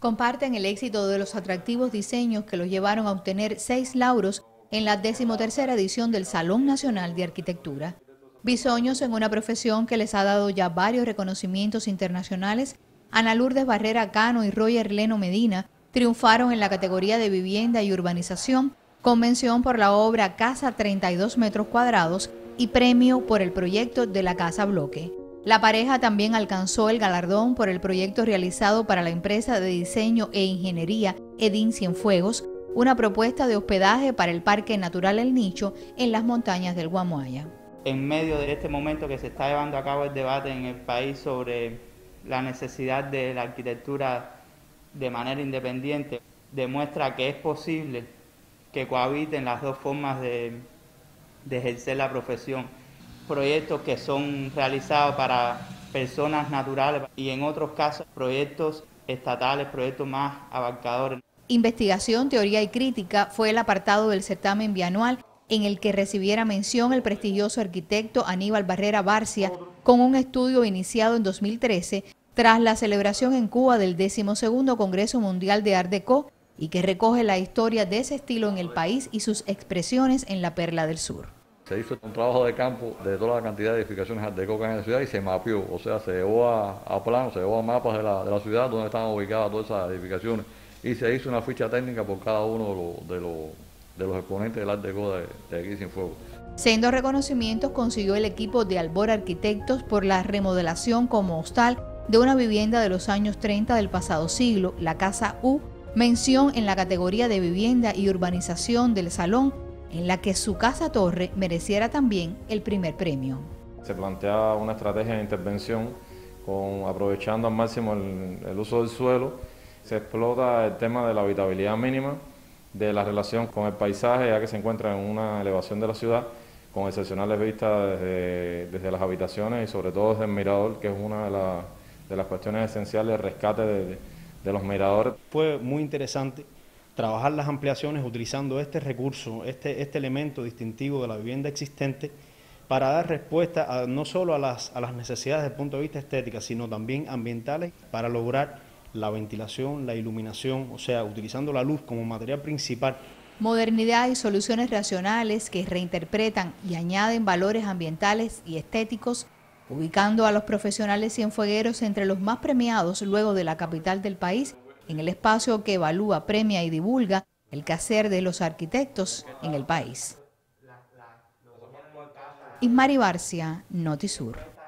comparten el éxito de los atractivos diseños que los llevaron a obtener seis lauros en la decimotercera edición del Salón Nacional de Arquitectura. Bisoños en una profesión que les ha dado ya varios reconocimientos internacionales, Ana Lourdes Barrera Cano y Roger Leno Medina triunfaron en la categoría de vivienda y urbanización, convención por la obra Casa 32 metros cuadrados y premio por el proyecto de la Casa Bloque. La pareja también alcanzó el galardón por el proyecto realizado para la empresa de diseño e ingeniería Edin Cienfuegos, una propuesta de hospedaje para el Parque Natural El Nicho en las montañas del Guamuaya. En medio de este momento que se está llevando a cabo el debate en el país sobre la necesidad de la arquitectura de manera independiente, demuestra que es posible que cohabiten las dos formas de, ejercer la profesión. Proyectos que son realizados para personas naturales y en otros casos proyectos estatales, proyectos más abarcadores. Investigación, teoría y crítica fue el apartado del certamen bianual en el que recibiera mención el prestigioso arquitecto Aníbal Barrera Barcia con un estudio iniciado en 2013 tras la celebración en Cuba del 12 Congreso Mundial de Art Deco y que recoge la historia de ese estilo en el país y sus expresiones en la Perla del Sur. Se hizo un trabajo de campo de toda la cantidad de edificaciones que hay en la ciudad y se mapeó, o sea, se llevó a, a planos, se llevó a mapas de la, de ciudad donde estaban ubicadas todas esas edificaciones y se hizo una ficha técnica por cada uno de los, de los, exponentes del Art de, de aquí sin fuego. Siendo reconocimientos consiguió el equipo de Albor Arquitectos por la remodelación como hostal de una vivienda de los años 30 del pasado siglo, la Casa U, mención en la categoría de vivienda y urbanización del Salón, en la que su casa torre mereciera también el primer premio. Se plantea una estrategia de intervención con, aprovechando al máximo el uso del suelo se explota el tema de la habitabilidad mínima, de la relación con el paisaje, ya que se encuentra en una elevación de la ciudad, con excepcionales vistas desde, las habitaciones y sobre todo desde el mirador, que es una de, las cuestiones esenciales de rescate de, de los miradores. Fue muy interesante trabajar las ampliaciones utilizando este recurso, este, este elemento distintivo de la vivienda existente, para dar respuesta no solo a las, a las necesidades desde el punto de vista estética, sino también ambientales, para lograr la ventilación, la iluminación, o sea, utilizando la luz como material principal. Modernidad y soluciones racionales que reinterpretan y añaden valores ambientales y estéticos, ubicando a los profesionales cienfuegueros entre los más premiados luego de la capital del país, en el espacio que evalúa, premia y divulga el quehacer de los arquitectos en el país. Ismari Barcia, Notisur.